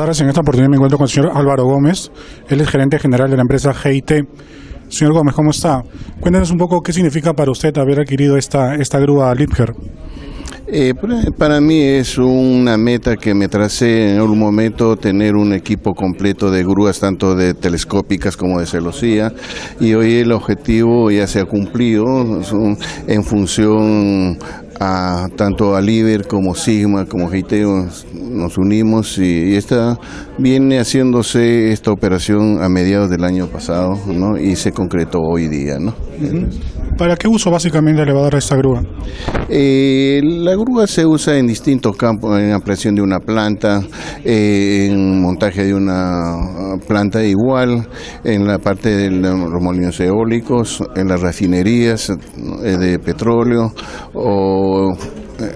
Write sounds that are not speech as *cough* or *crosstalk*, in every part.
tardes. En esta oportunidad me encuentro con el señor Álvaro Gómez. Él es gerente general de la empresa GIT. Señor Gómez, ¿cómo está? Cuéntanos un poco qué significa para usted haber adquirido esta, esta grúa Lipker. Eh, para mí es una meta que me tracé en algún momento tener un equipo completo de grúas, tanto de telescópicas como de celosía, y hoy el objetivo ya se ha cumplido en función a tanto a Liber como Sigma, como Geiteo, nos unimos y, esta viene haciéndose esta operación a mediados del año pasado ¿no? y se concretó hoy día. ¿no? ¿Para qué uso básicamente le va a dar esta grúa? Eh, la grúa se usa en distintos campos, en ampliación de una planta, eh, en montaje de una planta igual, en la parte de los molinos eólicos, en las refinerías eh, de petróleo o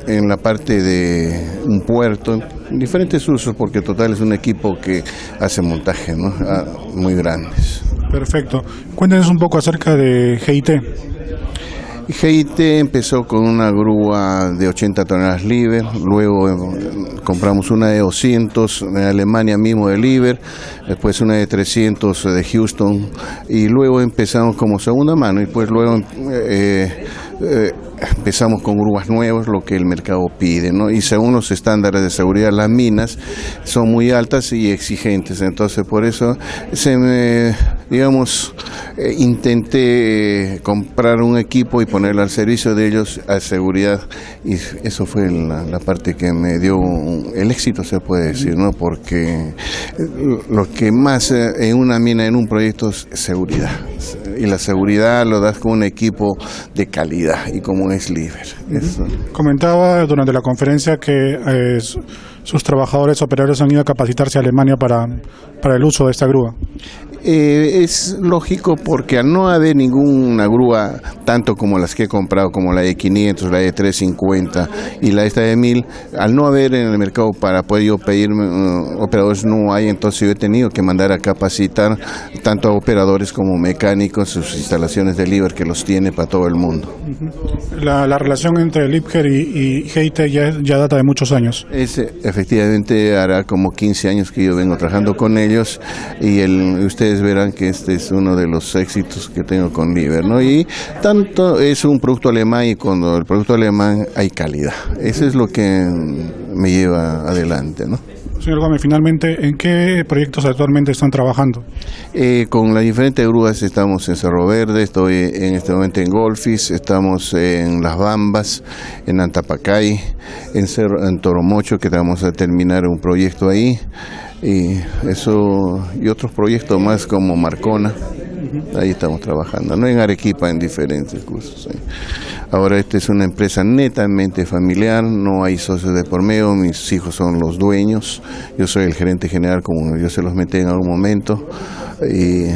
en la parte de un puerto, en diferentes usos, porque total es un equipo que hace montaje ¿no? Ah, muy grandes. Perfecto. Cuéntenos un poco acerca de GIT. GIT empezó con una grúa de 80 toneladas Liber, luego eh, compramos una de 200 en Alemania mismo de Liber, después una de 300 de Houston y luego empezamos como segunda mano y pues luego eh, eh, empezamos con grúas nuevas, lo que el mercado pide, ¿no? Y según los estándares de seguridad, las minas son muy altas y exigentes, entonces por eso se me, digamos, eh, intenté comprar un equipo y ponerlo al servicio de ellos a seguridad y eso fue la, parte que me dio el éxito, se puede decir, ¿no? Porque lo que más en una mina, en un proyecto es seguridad y la seguridad lo das con un equipo de calidad y como es Liber. Comentaba durante la conferencia que eh, sus trabajadores operadores han ido a capacitarse a Alemania para, para el uso de esta grúa. Eh, es lógico porque al no haber ninguna grúa, tanto como las que he comprado, como la de 500, la de 350 y la esta de 1000, al no haber en el mercado para poder yo pedir uh, operadores, no hay, entonces yo he tenido que mandar a capacitar tanto a operadores como mecánicos sus instalaciones de Liber que los tiene para todo el mundo. La, relación entre Liebherr y, y ya, ya, data de muchos años. Es, efectivamente, hará como 15 años que yo vengo trabajando con ellos y el, ustedes verán que este es uno de los éxitos que tengo con Liber, ¿no? Y tanto es un producto alemán y cuando el producto alemán hay calidad. Eso es lo que me lleva adelante, ¿no? Señor Gómez, finalmente, ¿en qué proyectos actualmente están trabajando? Eh, con las diferentes grúas estamos en Cerro Verde, estoy en este momento en Golfis, estamos en Las Bambas, en Antapacay, en, Cerro, en Toromocho, que vamos a terminar un proyecto ahí y eso y otros proyectos más como Marcona. Ahí estamos trabajando, no en Arequipa, en diferentes cursos. Ahora esta es una empresa netamente familiar, no hay socios de por medio, mis hijos son los dueños, yo soy el gerente general como yo se los metí en algún momento y,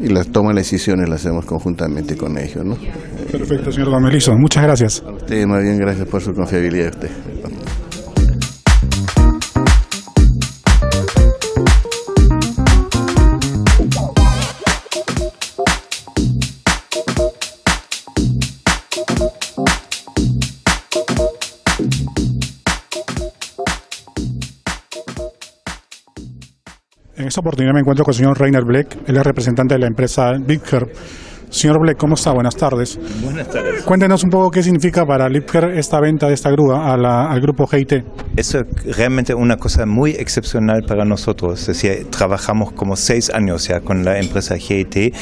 las tomas de decisiones las hacemos conjuntamente con ellos. ¿no? Perfecto, señor Gamelizo, muchas gracias. A usted más bien gracias por su confiabilidad. Usted. En esta oportunidad me encuentro con el señor Rainer Bleck, él es representante de la empresa Lipker. Señor Bleck, ¿cómo está? Buenas tardes. Buenas tardes. Cuéntenos un poco qué significa para Lipker esta venta de esta grúa al grupo GIT. Es realmente una cosa muy excepcional para nosotros. Es decir, trabajamos como seis años ya con la empresa GIT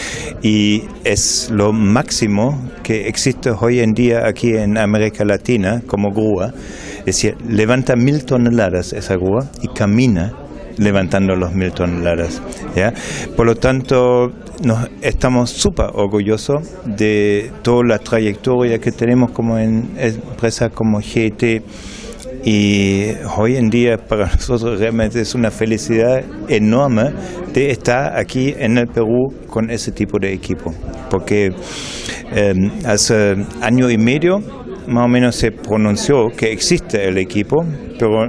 y es lo máximo que existe hoy en día aquí en América Latina como grúa. Es decir, levanta mil toneladas esa grúa y camina levantando los mil toneladas. ¿ya? Por lo tanto, nos, estamos súper orgullosos de toda la trayectoria que tenemos como en empresa como GT y hoy en día para *laughs* nosotros realmente es una felicidad enorme de estar aquí en el Perú con ese tipo de equipo, porque em, hace año y medio más o menos se pronunció que existe el equipo, pero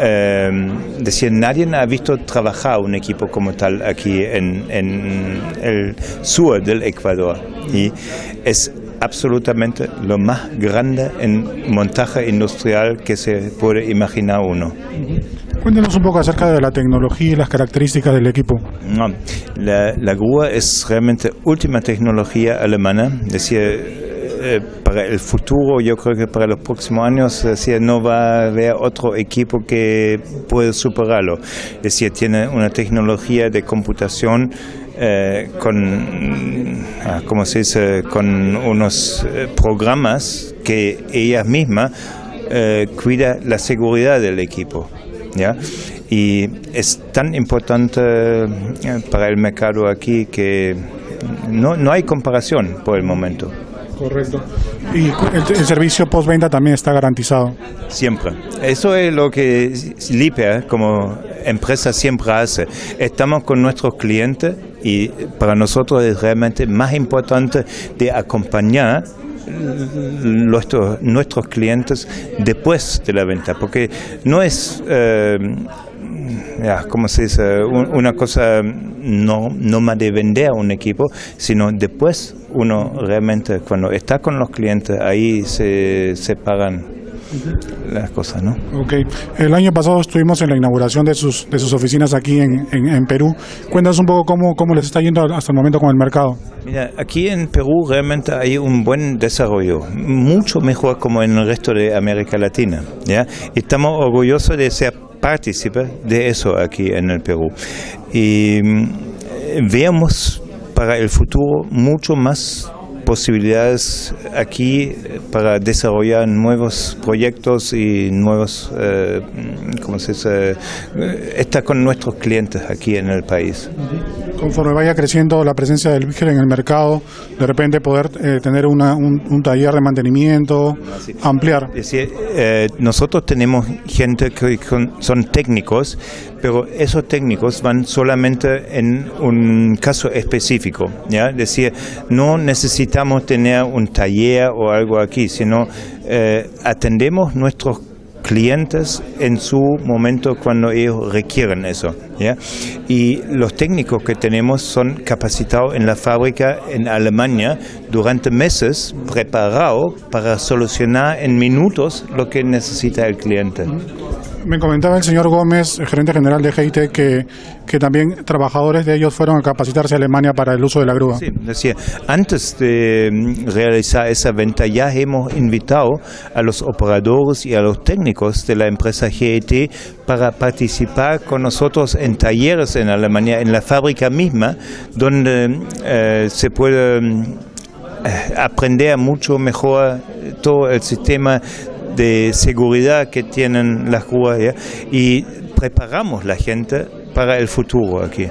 eh, decir, nadie ha visto trabajar un equipo como tal aquí en, el sur del Ecuador. Y es absolutamente lo más grande en montaje industrial que se puede imaginar uno. Cuéntenos un poco acerca de la tecnología y las características del equipo. No, la, la grúa es realmente última tecnología alemana, decía eh, para el futuro, yo creo que para los próximos años, decía, no va a haber otro equipo que pueda superarlo. Es decir, tiene una tecnología de computación eh, con, ah, ¿cómo se dice? con unos eh, programas que ella misma eh, cuida la seguridad del equipo. ¿ya? Y es tan importante eh, para el mercado aquí que no, no hay comparación por el momento. Correcto. Y el, el servicio postventa también está garantizado. Siempre. Eso es lo que Lipe como empresa siempre hace. Estamos con nuestros clientes y para nosotros es realmente más importante de acompañar nuestros, nuestros clientes después de la venta, porque no es, eh, ya, ¿cómo se dice? Un- Una cosa no, no más de vender un equipo, sino después uno realmente, cuando está con los clientes, ahí se, se pagan las cosas, ¿no? Ok. El año pasado estuvimos en la inauguración de sus, de sus oficinas aquí en, en- en Perú. Cuéntanos un poco cómo, cómo les está yendo hasta el momento con el mercado. Mira, aquí en Perú realmente hay un buen desarrollo, mucho mejor como en el resto de América Latina. ¿ya? Estamos orgullosos de ser partícipes de eso aquí en el Perú. Y mm, veamos para el futuro mucho más posibilidades aquí eh, para desarrollar nuevos proyectos y nuevos, eh, ¿cómo se dice? Eh, Estar con nuestros clientes aquí en el país. Conforme vaya creciendo la presencia del Víger en el mercado, de repente poder eh, tener un, taller de mantenimiento, ampliar. Es decir, eh, nosotros tenemos gente que son técnicos, pero esos técnicos van solamente en un caso específico. Es decir, no necesitamos tener un taller o algo aquí, sino eh, atendemos nuestros clientes en su momento cuando ellos requieren eso. Y los técnicos que tenemos son capacitados en la fábrica en Alemania durante meses, preparados para solucionar en minutos lo que necesita el cliente. Me comentaba el señor Gómez, el gerente general de GIT, que, que también trabajadores de ellos fueron a capacitarse a Alemania para el uso de la grúa. Sí, decía, antes de realizar esa venta ya hemos invitado a los operadores y a los técnicos de la empresa GET para participar con nosotros en talleres en Alemania, en la fábrica misma, donde eh, se puede eh, aprender mucho mejor todo el sistema de seguridad que tienen las grúas ¿ya? y preparamos la gente para el futuro aquí.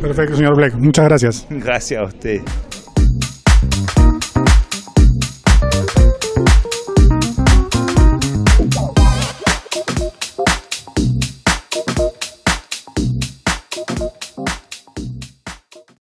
Perfecto, señor Black. Muchas gracias. Gracias a usted.